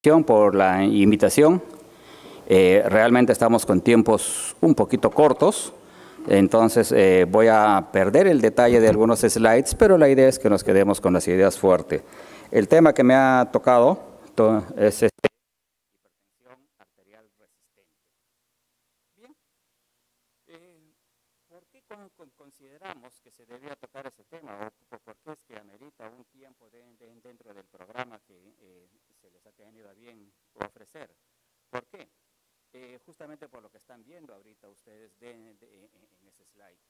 por la invitación. Eh, realmente estamos con tiempos un poquito cortos, entonces eh, voy a perder el detalle de algunos slides, pero la idea es que nos quedemos con las ideas fuertes. El tema que me ha tocado es este. Bien, eh, ¿por qué consideramos que se debía tocar ese tema o por qué es que amerita un tiempo dentro del programa que tenido a bien ofrecer. ¿Por qué? Eh, justamente por lo que están viendo ahorita ustedes en ese slide.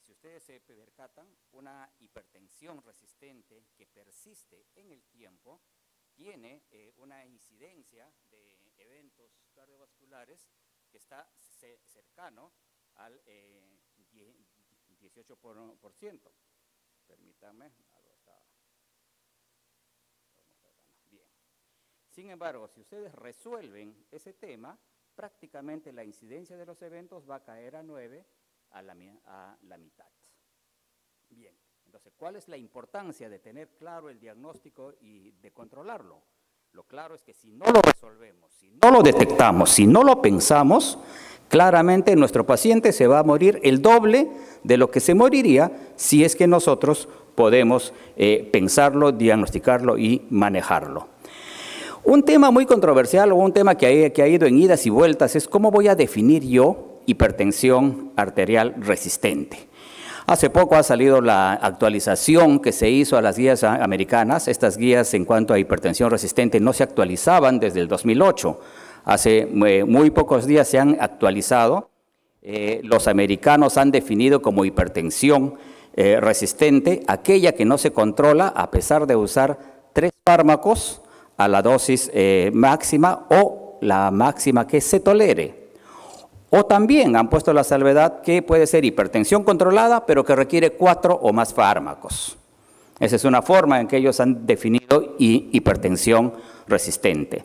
Si ustedes se percatan, una hipertensión resistente que persiste en el tiempo tiene eh, una incidencia de eventos cardiovasculares que está cercano al 18%. Eh, Permítanme, Sin embargo, si ustedes resuelven ese tema, prácticamente la incidencia de los eventos va a caer a 9 a la, mitad. Bien, entonces, ¿cuál es la importancia de tener claro el diagnóstico y de controlarlo? Lo claro es que si no lo resolvemos, si no lo detectamos, si no lo pensamos, claramente nuestro paciente se va a morir el doble de lo que se moriría si es que nosotros podemos eh, pensarlo, diagnosticarlo y manejarlo. Un tema muy controversial o un tema que ha, ido en idas y vueltas es cómo voy a definir yo hipertensión arterial resistente. Hace poco ha salido la actualización que se hizo a las guías americanas. Estas guías en cuanto a hipertensión resistente no se actualizaban desde el 2008. Hace eh, muy pocos días se han actualizado. Eh, los americanos han definido como hipertensión eh, resistente aquella que no se controla a pesar de usar tres fármacos a la dosis eh, máxima o la máxima que se tolere. O también han puesto la salvedad que puede ser hipertensión controlada, pero que requiere cuatro o más fármacos. Esa es una forma en que ellos han definido hipertensión resistente.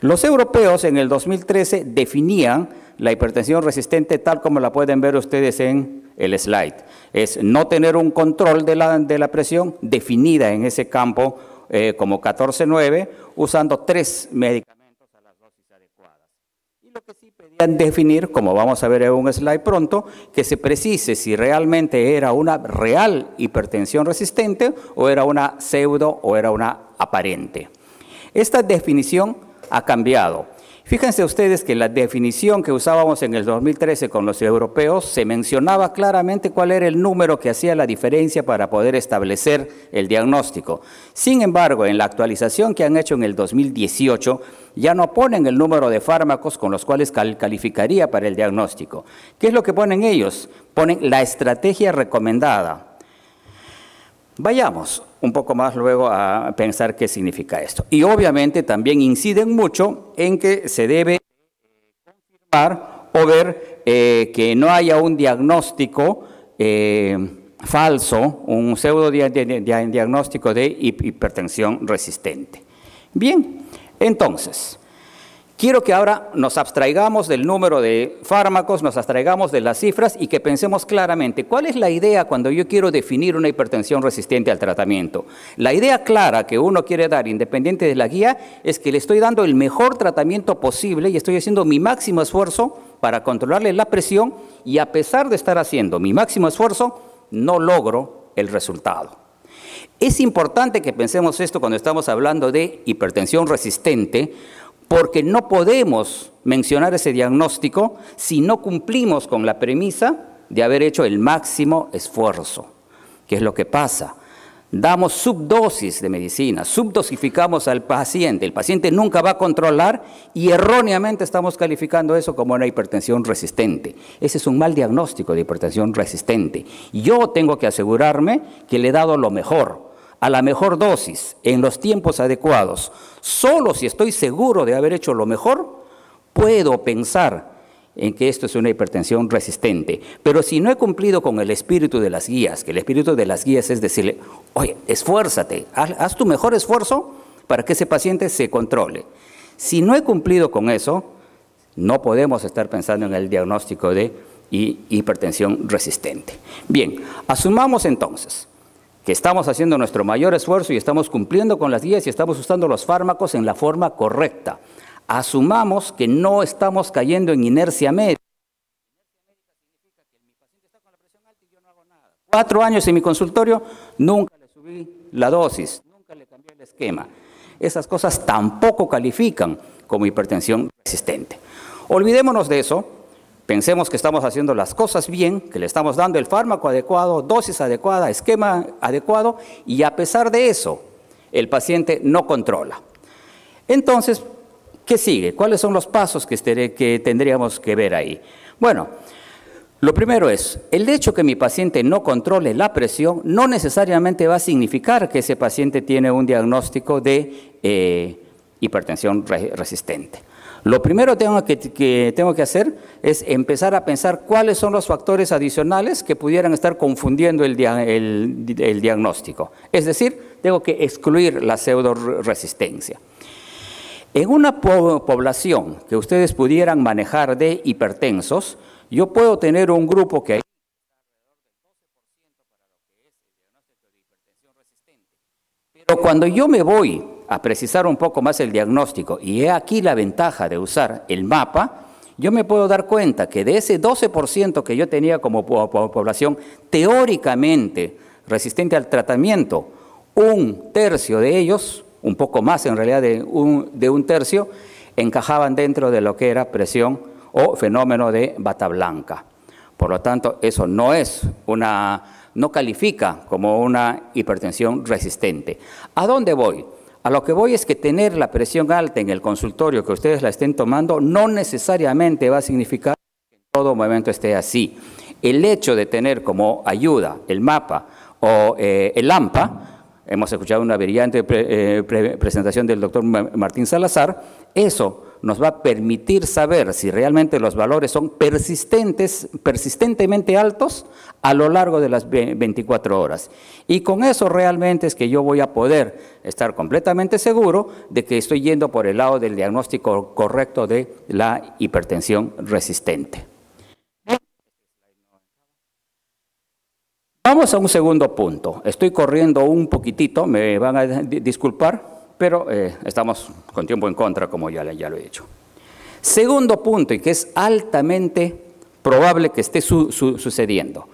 Los europeos en el 2013 definían la hipertensión resistente tal como la pueden ver ustedes en el slide. Es no tener un control de la, de la presión definida en ese campo eh, como 14.9, usando tres medicamentos a las dosis adecuadas. Y lo que sí pedían definir, como vamos a ver en un slide pronto, que se precise si realmente era una real hipertensión resistente o era una pseudo o era una aparente. Esta definición ha cambiado. Fíjense ustedes que la definición que usábamos en el 2013 con los europeos se mencionaba claramente cuál era el número que hacía la diferencia para poder establecer el diagnóstico. Sin embargo, en la actualización que han hecho en el 2018, ya no ponen el número de fármacos con los cuales calificaría para el diagnóstico. ¿Qué es lo que ponen ellos? Ponen la estrategia recomendada. Vayamos un poco más luego a pensar qué significa esto. Y obviamente también inciden mucho en que se debe confirmar o ver eh, que no haya un diagnóstico eh, falso, un pseudo diagnóstico de hipertensión resistente. Bien, entonces, Quiero que ahora nos abstraigamos del número de fármacos, nos abstraigamos de las cifras y que pensemos claramente cuál es la idea cuando yo quiero definir una hipertensión resistente al tratamiento. La idea clara que uno quiere dar, independiente de la guía, es que le estoy dando el mejor tratamiento posible y estoy haciendo mi máximo esfuerzo para controlarle la presión y a pesar de estar haciendo mi máximo esfuerzo, no logro el resultado. Es importante que pensemos esto cuando estamos hablando de hipertensión resistente, porque no podemos mencionar ese diagnóstico si no cumplimos con la premisa de haber hecho el máximo esfuerzo. ¿Qué es lo que pasa? Damos subdosis de medicina, subdosificamos al paciente, el paciente nunca va a controlar y erróneamente estamos calificando eso como una hipertensión resistente. Ese es un mal diagnóstico de hipertensión resistente. Yo tengo que asegurarme que le he dado lo mejor, a la mejor dosis, en los tiempos adecuados, solo si estoy seguro de haber hecho lo mejor, puedo pensar en que esto es una hipertensión resistente. Pero si no he cumplido con el espíritu de las guías, que el espíritu de las guías es decirle, oye, esfuérzate, haz, tu mejor esfuerzo para que ese paciente se controle. Si no he cumplido con eso, no podemos estar pensando en el diagnóstico de hipertensión resistente. Bien, asumamos entonces que estamos haciendo nuestro mayor esfuerzo y estamos cumpliendo con las guías y estamos usando los fármacos en la forma correcta. Asumamos que no estamos cayendo en inercia médica. Cuatro años en mi consultorio, nunca le subí la dosis, nunca le cambié el esquema. Esas cosas tampoco califican como hipertensión resistente. Olvidémonos de eso, pensemos que estamos haciendo las cosas bien, que le estamos dando el fármaco adecuado, dosis adecuada, esquema adecuado, y a pesar de eso, el paciente no controla. Entonces, ¿qué sigue? ¿Cuáles son los pasos que, tendríamos que ver ahí? Bueno, lo primero es, el hecho que mi paciente no controle la presión no necesariamente va a significar que ese paciente tiene un diagnóstico de eh, hipertensión resistente. Lo primero que, tengo que hacer es empezar a pensar cuáles son los factores adicionales que pudieran estar confundiendo el, el diagnóstico. Es decir, tengo que excluir la pseudo-resistencia. En una población que ustedes pudieran manejar de hipertensos, yo puedo tener un grupo que pero cuando yo me voy a precisar un poco más el diagnóstico, y he aquí la ventaja de usar el mapa, yo me puedo dar cuenta que de ese 12% que yo tenía como población teóricamente resistente al tratamiento, un tercio de ellos, un poco más en realidad de un, de un tercio, encajaban dentro de lo que era presión o fenómeno de bata blanca. Por lo tanto, eso no es una, no califica como una hipertensión resistente. ¿A dónde voy? A lo que voy es que tener la presión alta en el consultorio que ustedes la estén tomando no necesariamente va a significar que en todo momento esté así. El hecho de tener como ayuda el mapa o eh, el AMPA, hemos escuchado una brillante eh, presentación del doctor Martín Salazar, eso nos va a permitir saber si realmente los valores son persistentes, persistentemente altos a lo largo de las 24 horas. Y con eso realmente es que yo voy a poder estar completamente seguro de que estoy yendo por el lado del diagnóstico correcto de la hipertensión resistente. Vamos a un segundo punto. Estoy corriendo un poquitito, me van a disculpar pero eh, estamos con tiempo en contra, como ya, lo he dicho. Segundo punto, y que es altamente probable que esté sucediendo.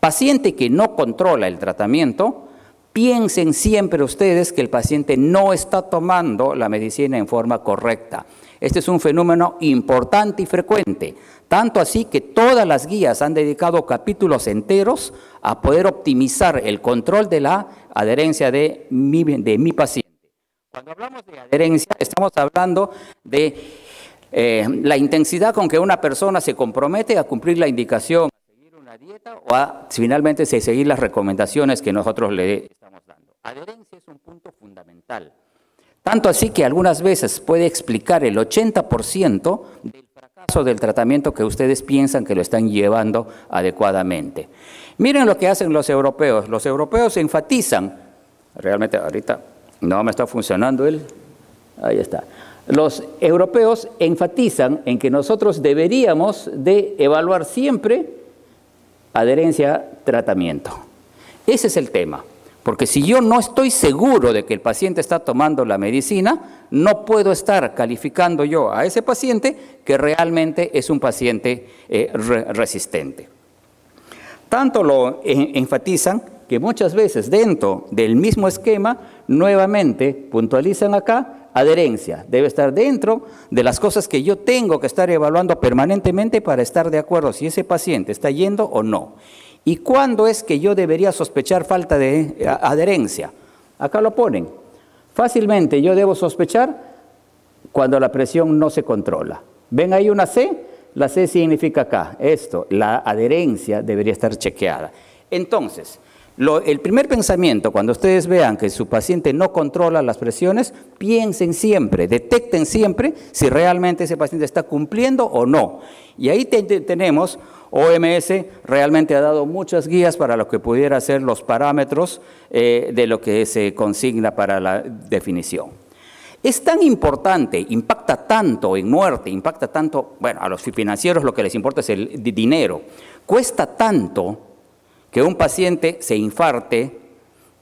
Paciente que no controla el tratamiento, piensen siempre ustedes que el paciente no está tomando la medicina en forma correcta. Este es un fenómeno importante y frecuente, tanto así que todas las guías han dedicado capítulos enteros a poder optimizar el control de la adherencia de mi paciente. Cuando hablamos de adherencia, estamos hablando de eh, la intensidad con que una persona se compromete a cumplir la indicación, a seguir una dieta o a finalmente seguir las recomendaciones que nosotros le estamos dando. Adherencia es un punto fundamental. Tanto así que algunas veces puede explicar el 80% del fracaso del tratamiento que ustedes piensan que lo están llevando adecuadamente. Miren lo que hacen los europeos. Los europeos enfatizan, realmente ahorita no me está funcionando él. Ahí está. Los europeos enfatizan en que nosotros deberíamos de evaluar siempre adherencia-tratamiento. Ese es el tema. Porque si yo no estoy seguro de que el paciente está tomando la medicina, no puedo estar calificando yo a ese paciente que realmente es un paciente eh, resistente. Tanto lo enfatizan que muchas veces dentro del mismo esquema, nuevamente puntualizan acá, adherencia. Debe estar dentro de las cosas que yo tengo que estar evaluando permanentemente para estar de acuerdo si ese paciente está yendo o no. ¿Y cuándo es que yo debería sospechar falta de eh, adherencia? Acá lo ponen. Fácilmente yo debo sospechar cuando la presión no se controla. ¿Ven ahí una C? La C significa acá, esto, la adherencia debería estar chequeada. Entonces, el primer pensamiento, cuando ustedes vean que su paciente no controla las presiones, piensen siempre, detecten siempre si realmente ese paciente está cumpliendo o no. Y ahí tenemos, OMS realmente ha dado muchas guías para lo que pudiera ser los parámetros eh, de lo que se consigna para la definición. Es tan importante, impacta tanto en muerte, impacta tanto, bueno, a los financieros lo que les importa es el dinero, cuesta tanto que un paciente se infarte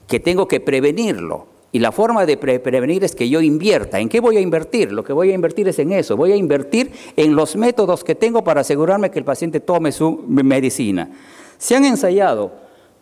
que tengo que prevenirlo. Y la forma de prevenir es que yo invierta. ¿En qué voy a invertir? Lo que voy a invertir es en eso. Voy a invertir en los métodos que tengo para asegurarme que el paciente tome su medicina. Se han ensayado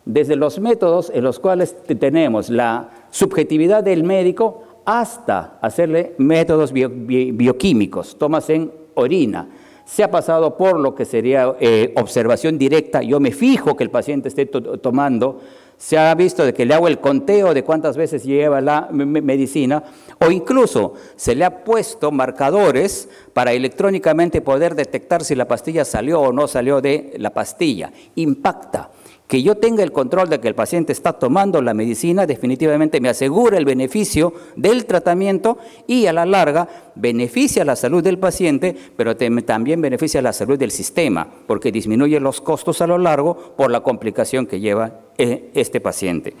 desde los métodos en los cuales tenemos la subjetividad del médico hasta hacerle métodos bioquímicos, tomas en orina. Se ha pasado por lo que sería eh, observación directa, yo me fijo que el paciente esté tomando. Se ha visto de que le hago el conteo de cuántas veces lleva la medicina, o incluso se le ha puesto marcadores para electrónicamente poder detectar si la pastilla salió o no salió de la pastilla. Impacta que yo tenga el control de que el paciente está tomando la medicina, definitivamente me asegura el beneficio del tratamiento y a la larga beneficia la salud del paciente, pero también beneficia la salud del sistema, porque disminuye los costos a lo largo por la complicación que lleva eh, este paciente.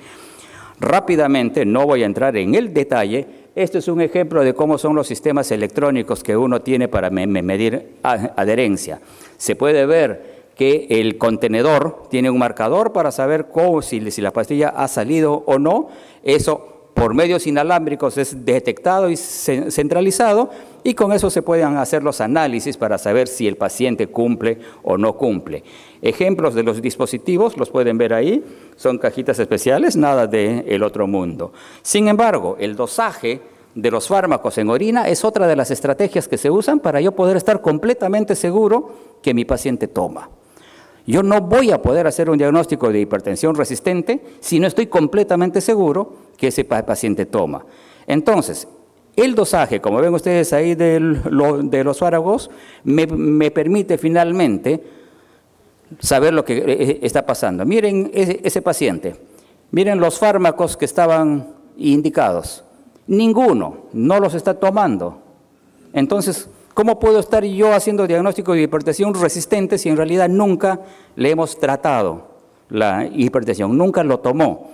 Rápidamente, no voy a entrar en el detalle, este es un ejemplo de cómo son los sistemas electrónicos que uno tiene para medir adherencia. Se puede ver que el contenedor tiene un marcador para saber cómo, si, la pastilla ha salido o no. Eso por medios inalámbricos es detectado y centralizado y con eso se pueden hacer los análisis para saber si el paciente cumple o no cumple. Ejemplos de los dispositivos los pueden ver ahí, son cajitas especiales, nada del el otro mundo. Sin embargo, el dosaje de los fármacos en orina es otra de las estrategias que se usan para yo poder estar completamente seguro que mi paciente toma. Yo no voy a poder hacer un diagnóstico de hipertensión resistente si no estoy completamente seguro que ese paciente toma. Entonces, el dosaje, como ven ustedes ahí de los fármacos, me, permite finalmente saber lo que eh, eh, está pasando. Miren ese, ese paciente, miren los fármacos que estaban indicados. Ninguno, no los está tomando. Entonces, ¿Cómo puedo estar yo haciendo diagnóstico de hipertensión resistente si en realidad nunca le hemos tratado la hipertensión? Nunca lo tomó.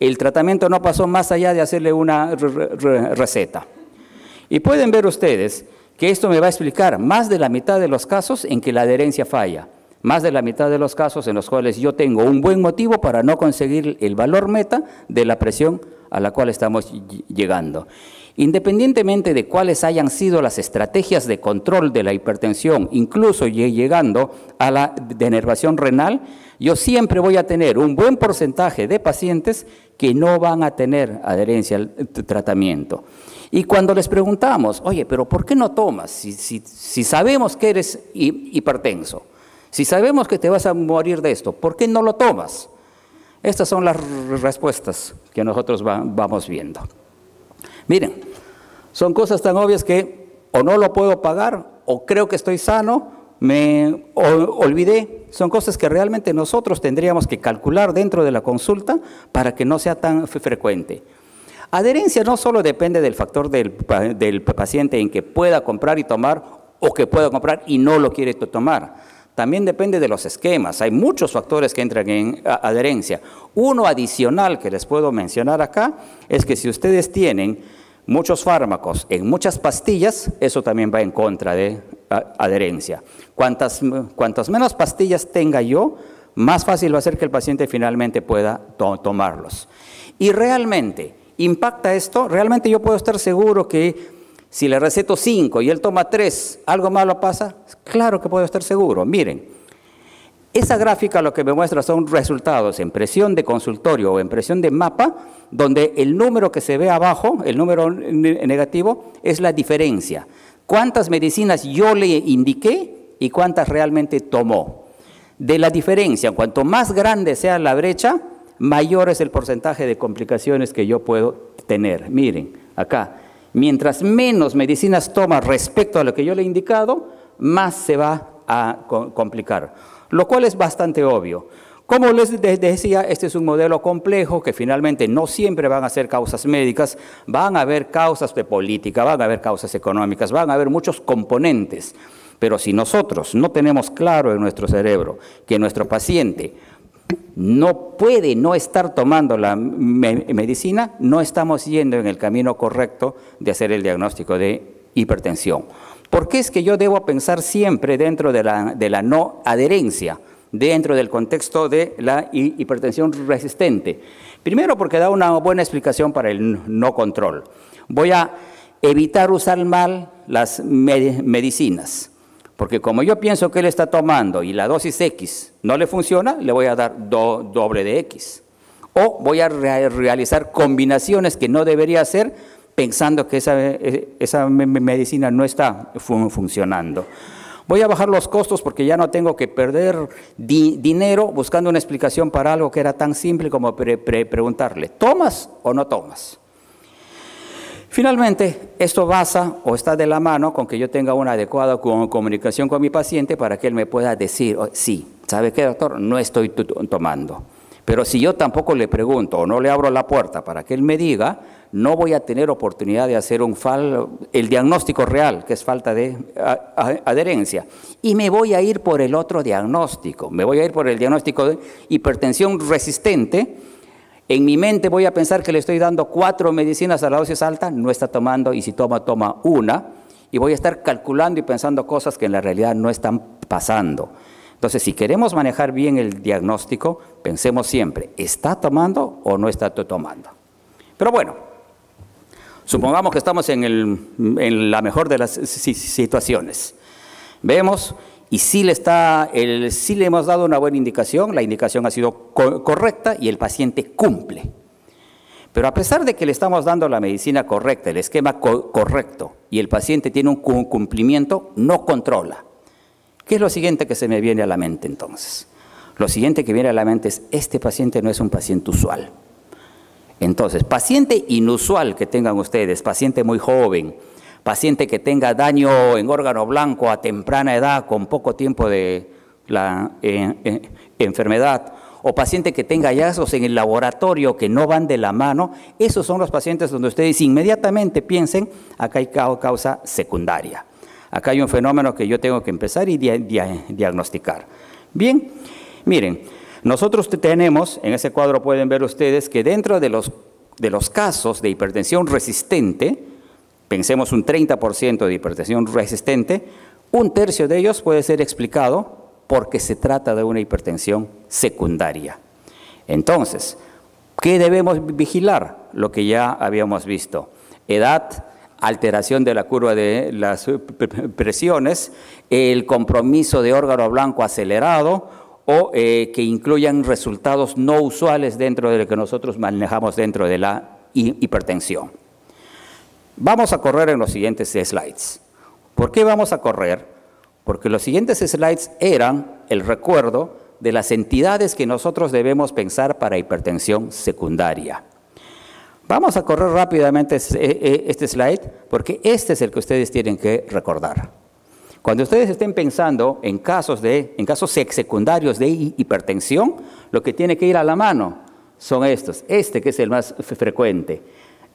El tratamiento no pasó más allá de hacerle una receta. Y pueden ver ustedes que esto me va a explicar más de la mitad de los casos en que la adherencia falla, más de la mitad de los casos en los cuales yo tengo un buen motivo para no conseguir el valor meta de la presión a la cual estamos llegando. Independientemente de cuáles hayan sido las estrategias de control de la hipertensión, incluso llegando a la denervación renal, yo siempre voy a tener un buen porcentaje de pacientes que no van a tener adherencia al tratamiento. Y cuando les preguntamos, oye, pero ¿por qué no tomas? Si, sabemos que eres hipertenso, si sabemos que te vas a morir de esto, ¿por qué no lo tomas? Estas son las respuestas que nosotros vamos viendo. Miren, son cosas tan obvias que o no lo puedo pagar o creo que estoy sano, me olvidé. Son cosas que realmente nosotros tendríamos que calcular dentro de la consulta para que no sea tan frecuente. Adherencia no solo depende del factor del, del paciente en que pueda comprar y tomar o que pueda comprar y no lo quiere tomar. También depende de los esquemas. Hay muchos factores que entran en adherencia. Uno adicional que les puedo mencionar acá es que si ustedes tienen muchos fármacos en muchas pastillas, eso también va en contra de adherencia. Cuantas, cuantas menos pastillas tenga yo, más fácil va a ser que el paciente finalmente pueda tomarlos. Y realmente, ¿impacta esto? ¿Realmente yo puedo estar seguro que si le receto cinco y él toma tres, ¿algo malo pasa? Claro que puedo estar seguro. Miren, esa gráfica lo que me muestra son resultados en presión de consultorio o en presión de mapa, donde el número que se ve abajo, el número negativo, es la diferencia. ¿Cuántas medicinas yo le indiqué y cuántas realmente tomó? De la diferencia, cuanto más grande sea la brecha, mayor es el porcentaje de complicaciones que yo puedo tener. Miren, acá, mientras menos medicinas toma respecto a lo que yo le he indicado, más se va a complicar lo cual es bastante obvio. Como les decía, este es un modelo complejo que finalmente no siempre van a ser causas médicas, van a haber causas de política, van a haber causas económicas, van a haber muchos componentes. Pero si nosotros no tenemos claro en nuestro cerebro que nuestro paciente no puede no estar tomando la medicina, no estamos yendo en el camino correcto de hacer el diagnóstico de hipertensión. ¿Por qué es que yo debo pensar siempre dentro de la, no adherencia, dentro del contexto de la hipertensión resistente? Primero porque da una buena explicación para el no control. Voy a evitar usar mal las medicinas, porque como yo pienso que él está tomando y la dosis X no le funciona, le voy a dar doble de X. O voy a realizar combinaciones que no debería hacer pensando que esa, esa medicina no está funcionando. Voy a bajar los costos porque ya no tengo que perder dinero buscando una explicación para algo que era tan simple como preguntarle, ¿tomas o no tomas? Finalmente, esto basa o está de la mano con que yo tenga una adecuada comunicación con mi paciente para que él me pueda decir, oh, sí, ¿sabe qué, doctor? No estoy tomando. Pero si yo tampoco le pregunto o no le abro la puerta para que él me diga, no voy a tener oportunidad de hacer un el diagnóstico real, que es falta de adherencia. Y me voy a ir por el otro diagnóstico, me voy a ir por el diagnóstico de hipertensión resistente. En mi mente voy a pensar que le estoy dando cuatro medicinas a la dosis alta, no está tomando, y si toma, toma una. Y voy a estar calculando y pensando cosas que en la realidad no están pasando. Entonces, si queremos manejar bien el diagnóstico, pensemos siempre, ¿está tomando o no está tomando? Pero bueno, Supongamos que estamos en, la mejor de las situaciones. Vemos y sí le, está, el, le hemos dado una buena indicación, la indicación ha sido correcta y el paciente cumple. Pero a pesar de que le estamos dando la medicina correcta, el esquema correcto, y el paciente tiene un cumplimiento, no controla. ¿Qué es lo siguiente que se me viene a la mente entonces? Lo siguiente que viene a la mente es, este paciente no es un paciente usual. Entonces, paciente inusual que tengan ustedes, paciente muy joven, paciente que tenga daño en órgano blanco a temprana edad con poco tiempo de la eh, eh, enfermedad, o paciente que tenga hallazgos en el laboratorio que no van de la mano, esos son los pacientes donde ustedes inmediatamente piensen, acá hay causa secundaria. Acá hay un fenómeno que yo tengo que empezar y diagnosticar. Bien, miren, nosotros tenemos, en ese cuadro pueden ver ustedes, que dentro de los, de los casos de hipertensión resistente, pensemos un 30% de hipertensión resistente, un tercio de ellos puede ser explicado porque se trata de una hipertensión secundaria. Entonces, ¿qué debemos vigilar? Lo que ya habíamos visto. Edad, alteración de la curva de las presiones, el compromiso de órgano blanco acelerado, o eh, que incluyan resultados no usuales dentro de lo que nosotros manejamos dentro de la hipertensión. Vamos a correr en los siguientes slides. ¿Por qué vamos a correr? Porque los siguientes slides eran el recuerdo de las entidades que nosotros debemos pensar para hipertensión secundaria. Vamos a correr rápidamente eh, este slide porque este es el que ustedes tienen que recordar. Cuando ustedes estén pensando en casos, de, en casos secundarios de hipertensión, lo que tiene que ir a la mano son estos. Este que es el más frecuente.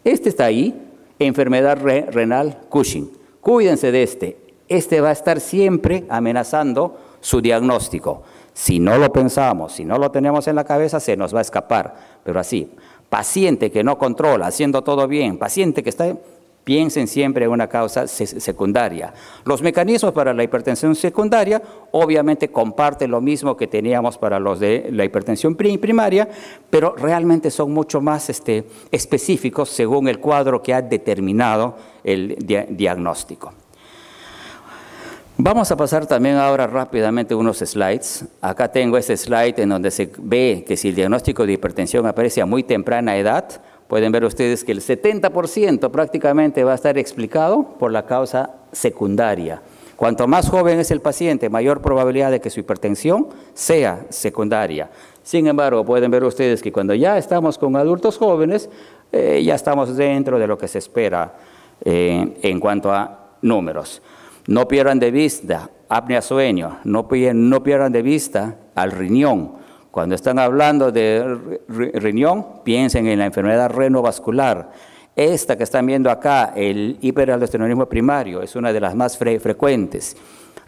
Este está ahí, enfermedad renal Cushing. Cuídense de este. Este va a estar siempre amenazando su diagnóstico. Si no lo pensamos, si no lo tenemos en la cabeza, se nos va a escapar. Pero así, paciente que no controla, haciendo todo bien, paciente que está Piensen siempre en una causa secundaria. Los mecanismos para la hipertensión secundaria obviamente comparten lo mismo que teníamos para los de la hipertensión primaria, pero realmente son mucho más este, específicos según el cuadro que ha determinado el diagnóstico. Vamos a pasar también ahora rápidamente unos slides. Acá tengo este slide en donde se ve que si el diagnóstico de hipertensión aparece a muy temprana edad, pueden ver ustedes que el 70% prácticamente va a estar explicado por la causa secundaria. Cuanto más joven es el paciente, mayor probabilidad de que su hipertensión sea secundaria. Sin embargo, pueden ver ustedes que cuando ya estamos con adultos jóvenes, eh, ya estamos dentro de lo que se espera eh, en cuanto a números. No pierdan de vista apnea sueño, no, no pierdan de vista al riñón, cuando están hablando de riñón, piensen en la enfermedad renovascular. Esta que están viendo acá, el hiperaldosteronismo primario, es una de las más frecuentes.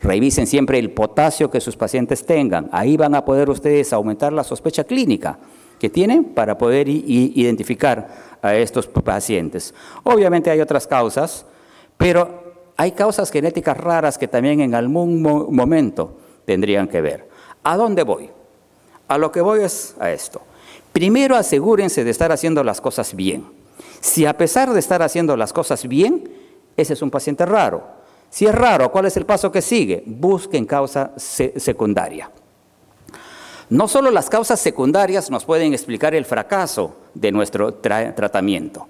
Revisen siempre el potasio que sus pacientes tengan. Ahí van a poder ustedes aumentar la sospecha clínica que tienen para poder identificar a estos pacientes. Obviamente hay otras causas, pero hay causas genéticas raras que también en algún momento tendrían que ver. ¿A dónde voy? A lo que voy es a esto. primero asegúrense de estar haciendo las cosas bien. Si a pesar de estar haciendo las cosas bien, ese es un paciente raro. Si es raro, ¿cuál es el paso que sigue? Busquen causa secundaria. No solo las causas secundarias nos pueden explicar el fracaso de nuestro tratamiento.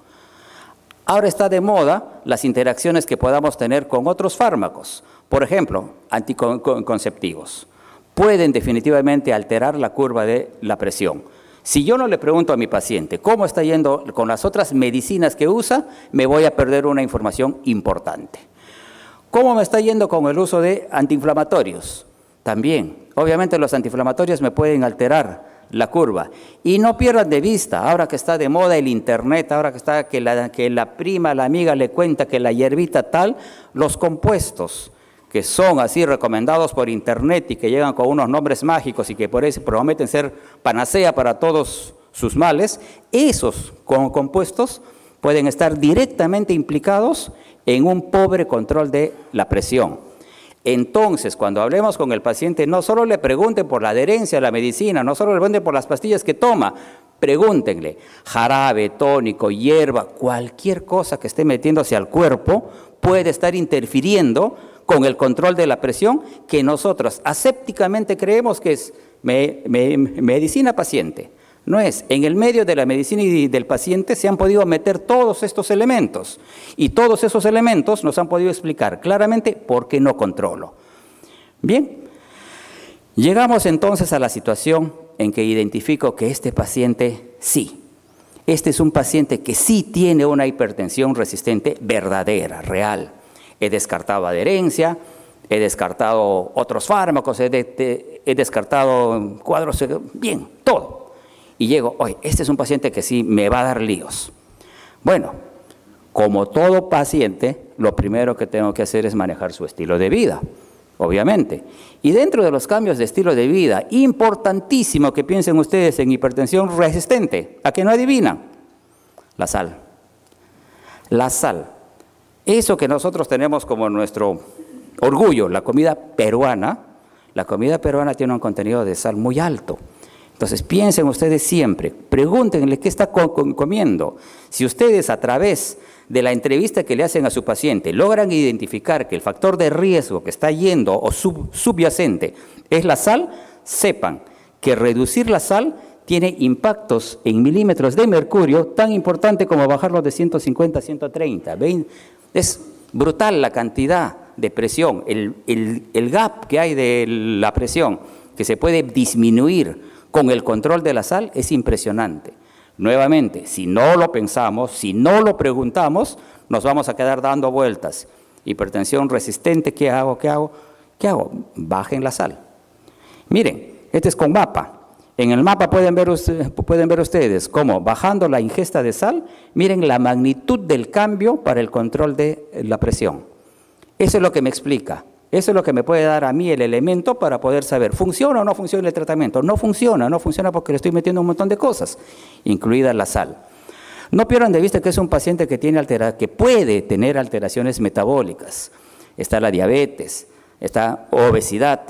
Ahora está de moda las interacciones que podamos tener con otros fármacos, por ejemplo, anticonceptivos. Pueden definitivamente alterar la curva de la presión. Si yo no le pregunto a mi paciente cómo está yendo con las otras medicinas que usa, me voy a perder una información importante. ¿Cómo me está yendo con el uso de antiinflamatorios? También, obviamente los antiinflamatorios me pueden alterar la curva. Y no pierdan de vista, ahora que está de moda el internet, ahora que está que la, que la prima, la amiga le cuenta que la hierbita tal, los compuestos que son así recomendados por internet y que llegan con unos nombres mágicos y que por eso prometen ser panacea para todos sus males, esos compuestos pueden estar directamente implicados en un pobre control de la presión. Entonces, cuando hablemos con el paciente, no solo le pregunten por la adherencia a la medicina, no solo le pregunten por las pastillas que toma, pregúntenle, jarabe, tónico, hierba, cualquier cosa que esté metiéndose al cuerpo puede estar interfiriendo con el control de la presión que nosotros asépticamente creemos que es medicina paciente. No es, en el medio de la medicina y del paciente se han podido meter todos estos elementos y todos esos elementos nos han podido explicar claramente por qué no controlo. Bien, llegamos entonces a la situación en que identifico que este paciente sí, este es un paciente que sí tiene una hipertensión resistente verdadera, real. He descartado adherencia, he descartado otros fármacos, he, descartado cuadros, bien, todo y llego, oye, este es un paciente que sí me va a dar líos. Bueno, como todo paciente, lo primero que tengo que hacer es manejar su estilo de vida, obviamente. Y dentro de los cambios de estilo de vida, importantísimo que piensen ustedes en hipertensión resistente, ¿a que no adivinan? La sal. La sal. Eso que nosotros tenemos como nuestro orgullo, la comida peruana, la comida peruana tiene un contenido de sal muy alto. Entonces piensen ustedes siempre, pregúntenle qué está comiendo. Si ustedes a través de la entrevista que le hacen a su paciente logran identificar que el factor de riesgo que está yendo o subyacente es la sal, sepan que reducir la sal tiene impactos en milímetros de mercurio tan importante como bajarlo de 150 a 130. Es brutal la cantidad de presión, el, el gap que hay de la presión que se puede disminuir con el control de la sal es impresionante. Nuevamente, si no lo pensamos, si no lo preguntamos, nos vamos a quedar dando vueltas. Hipertensión resistente, ¿qué hago? ¿Qué hago? ¿Qué hago? Bajen la sal. Miren, este es con mapa. En el mapa pueden ver, pueden ver ustedes cómo bajando la ingesta de sal, miren la magnitud del cambio para el control de la presión. Eso es lo que me explica. Eso es lo que me puede dar a mí el elemento para poder saber, ¿funciona o no funciona el tratamiento? No funciona, no funciona porque le estoy metiendo un montón de cosas, incluida la sal. No pierdan de vista que es un paciente que, tiene que puede tener alteraciones metabólicas. Está la diabetes, está obesidad,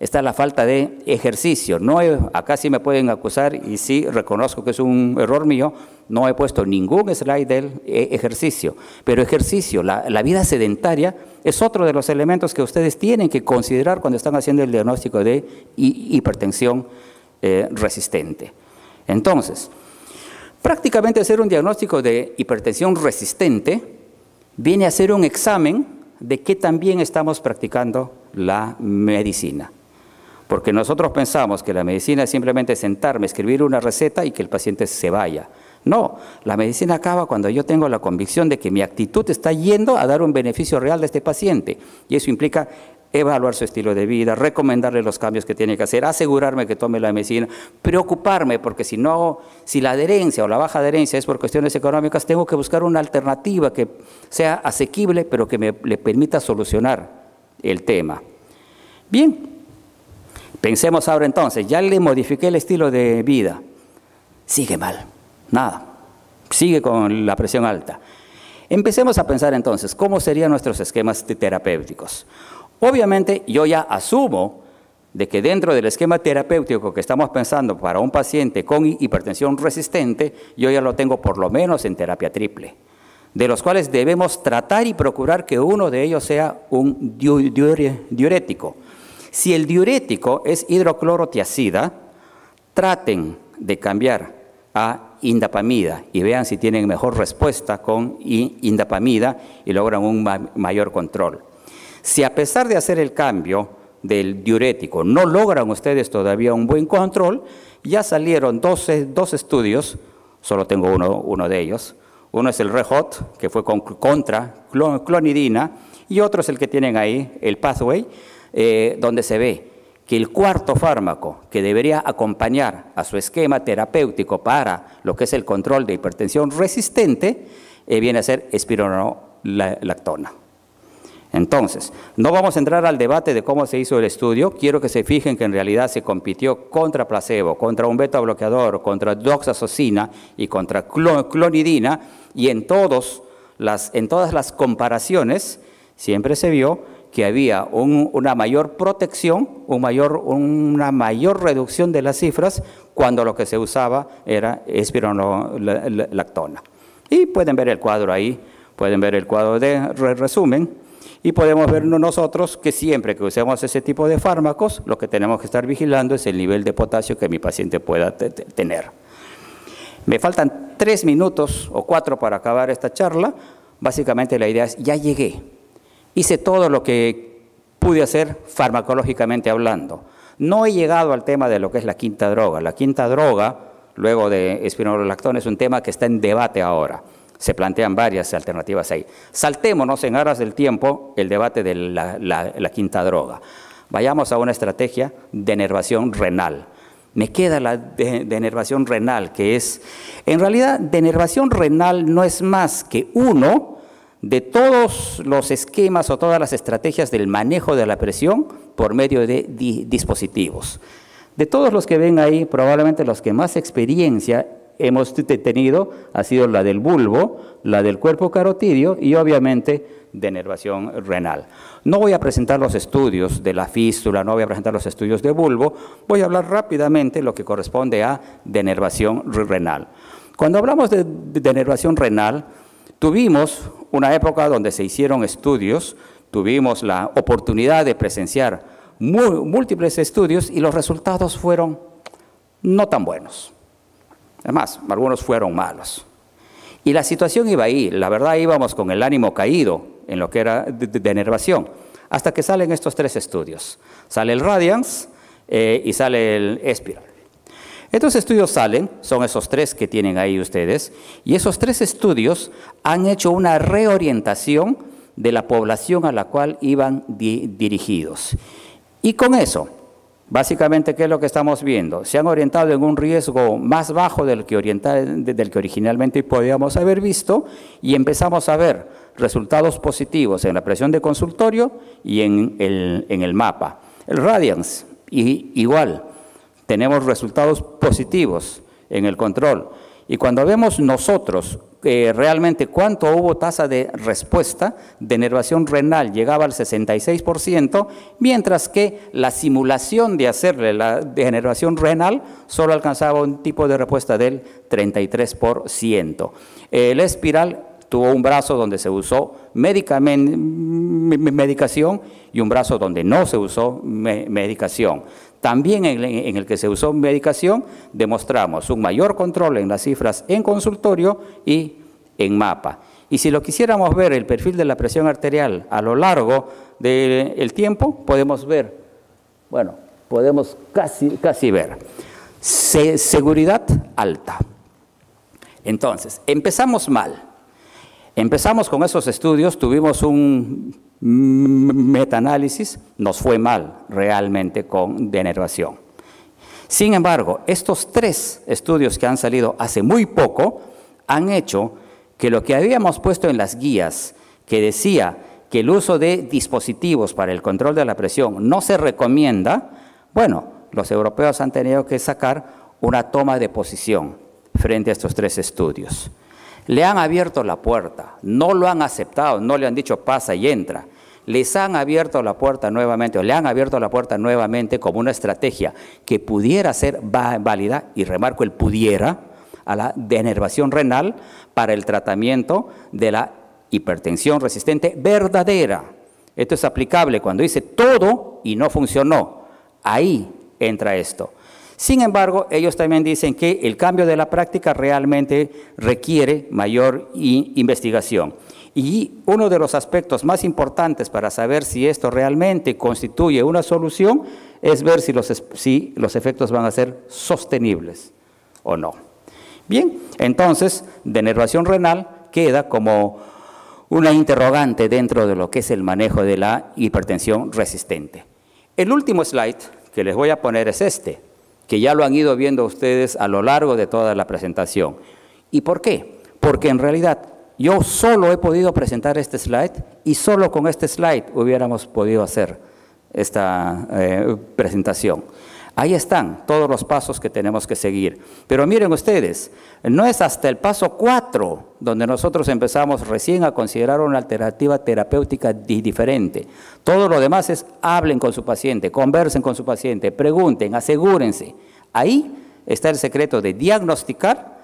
está la falta de ejercicio. No acá sí me pueden acusar y sí reconozco que es un error mío, no he puesto ningún slide del eh, ejercicio, pero ejercicio, la, vida sedentaria es otro de los elementos que ustedes tienen que considerar cuando están haciendo el diagnóstico de hipertensión eh, resistente. Entonces, prácticamente hacer un diagnóstico de hipertensión resistente viene a ser un examen de qué también estamos practicando la medicina. Porque nosotros pensamos que la medicina es simplemente sentarme, escribir una receta y que el paciente se vaya. No, la medicina acaba cuando yo tengo la convicción de que mi actitud está yendo a dar un beneficio real de este paciente. Y eso implica evaluar su estilo de vida, recomendarle los cambios que tiene que hacer, asegurarme que tome la medicina, preocuparme porque si no, si la adherencia o la baja adherencia es por cuestiones económicas, tengo que buscar una alternativa que sea asequible, pero que me le permita solucionar el tema. Bien, pensemos ahora entonces, ya le modifiqué el estilo de vida, sigue mal. Nada. Sigue con la presión alta. Empecemos a pensar entonces, ¿cómo serían nuestros esquemas terapéuticos? Obviamente yo ya asumo de que dentro del esquema terapéutico que estamos pensando para un paciente con hipertensión resistente, yo ya lo tengo por lo menos en terapia triple, de los cuales debemos tratar y procurar que uno de ellos sea un diurético. Si el diurético es hidroclorotiacida, traten de cambiar a indapamida y vean si tienen mejor respuesta con indapamida y logran un mayor control. Si a pesar de hacer el cambio del diurético no logran ustedes todavía un buen control, ya salieron dos, estudios, solo tengo uno, uno de ellos. Uno es el REHOT, que fue contra clonidina, y otro es el que tienen ahí, el Pathway, eh, donde se ve que el cuarto fármaco que debería acompañar a su esquema terapéutico para lo que es el control de hipertensión resistente eh, viene a ser espironolactona. Entonces, no vamos a entrar al debate de cómo se hizo el estudio, quiero que se fijen que en realidad se compitió contra placebo, contra un beta bloqueador, contra doxazocina y contra clonidina, y en, todos las, en todas las comparaciones siempre se vio que había una mayor protección, mayor, una mayor reducción de las cifras cuando lo que se usaba era espironolactona. Y pueden ver el cuadro ahí, pueden ver el cuadro de resumen. Y podemos ver nosotros que siempre que usemos ese tipo de fármacos, lo que tenemos que estar vigilando es el nivel de potasio que mi paciente pueda tener. Me faltan tres minutos o cuatro para acabar esta charla. Básicamente la idea es, ya llegué. Hice todo lo que pude hacer farmacológicamente hablando. No he llegado al tema de lo que es la quinta droga. La quinta droga, luego de espironolactón, es un tema que está en debate ahora. Se plantean varias alternativas ahí. Saltémonos en aras del tiempo el debate de la, quinta droga. Vayamos a una estrategia de enervación renal. Me queda la denervación renal, que es, en realidad, denervación renal no es más que uno de todos los esquemas o todas las estrategias del manejo de la presión por medio de dispositivos. De todos los que ven ahí, probablemente los que más experiencia hemos tenido ha sido la del bulbo, la del cuerpo carotidio y obviamente de nervación renal. No voy a presentar los estudios de la fístula, no voy a presentar los estudios de bulbo, voy a hablar rápidamente lo que corresponde a denervación renal. Cuando hablamos de denervación renal, tuvimos una época donde se hicieron estudios, tuvimos la oportunidad de presenciar múltiples estudios y los resultados fueron no tan buenos. Además, algunos fueron malos. Y la situación iba ahí, la verdad íbamos con el ánimo caído en lo que era de, enervación, hasta que salen estos tres estudios. Sale el Radiance eh, y sale el Espiral. Estos estudios salen, son esos tres que tienen ahí ustedes, y esos tres estudios han hecho una reorientación de la población a la cual iban dirigidos. Y con eso, Básicamente, ¿qué es lo que estamos viendo? Se han orientado en un riesgo más bajo del que, del que originalmente podíamos haber visto y empezamos a ver resultados positivos en la presión de consultorio y en el, en el mapa. El Radiance, y, igual, tenemos resultados positivos en el control. Y cuando vemos nosotros eh, realmente cuánto hubo tasa de respuesta de enervación renal, llegaba al 66%, mientras que la simulación de hacerle la degeneración renal solo alcanzaba un tipo de respuesta del 33%. El espiral tuvo un brazo donde se usó medicación y un brazo donde no se usó medicación. También en el que se usó medicación demostramos un mayor control en las cifras en consultorio y en mapa. Y si lo quisiéramos ver, el perfil de la presión arterial a lo largo del tiempo, podemos ver, bueno, podemos casi, casi ver. seguridad alta. Entonces, empezamos mal. Empezamos con esos estudios, tuvimos un metaanálisis, nos fue mal realmente con denervación. Sin embargo, estos tres estudios que han salido hace muy poco han hecho que lo que habíamos puesto en las guías, que decía que el uso de dispositivos para el control de la presión no se recomienda, bueno, los europeos han tenido que sacar una toma de posición frente a estos tres estudios. Le han abierto la puerta, no lo han aceptado, no le han dicho pasa y entra. les han abierto la puerta nuevamente o le han abierto la puerta nuevamente como una estrategia que pudiera ser válida, y remarco el pudiera, a la denervación renal para el tratamiento de la hipertensión resistente verdadera. Esto es aplicable cuando dice todo y no funcionó. Ahí entra esto. Sin embargo, ellos también dicen que el cambio de la práctica realmente requiere mayor investigación. Y uno de los aspectos más importantes para saber si esto realmente constituye una solución es ver si los, si los efectos van a ser sostenibles o no. Bien, entonces, denervación renal queda como una interrogante dentro de lo que es el manejo de la hipertensión resistente. El último slide que les voy a poner es este, que ya lo han ido viendo ustedes a lo largo de toda la presentación. ¿Y por qué? Porque en realidad yo solo he podido presentar este slide y solo con este slide hubiéramos podido hacer esta eh, presentación. Ahí están todos los pasos que tenemos que seguir. Pero miren ustedes, no es hasta el paso 4 donde nosotros empezamos recién a considerar una alternativa terapéutica diferente. Todo lo demás es hablen con su paciente, conversen con su paciente, pregunten, asegúrense. Ahí está el secreto de diagnosticar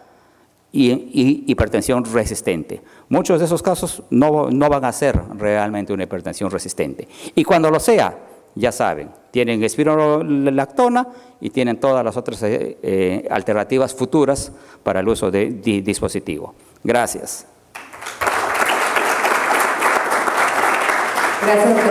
y, hipertensión resistente. Muchos de esos casos no, no van a ser realmente una hipertensión resistente. Y cuando lo sea, ya saben, tienen espirolactona y tienen todas las otras eh, eh, alternativas futuras para el uso de, dispositivo. Gracias. Gracias.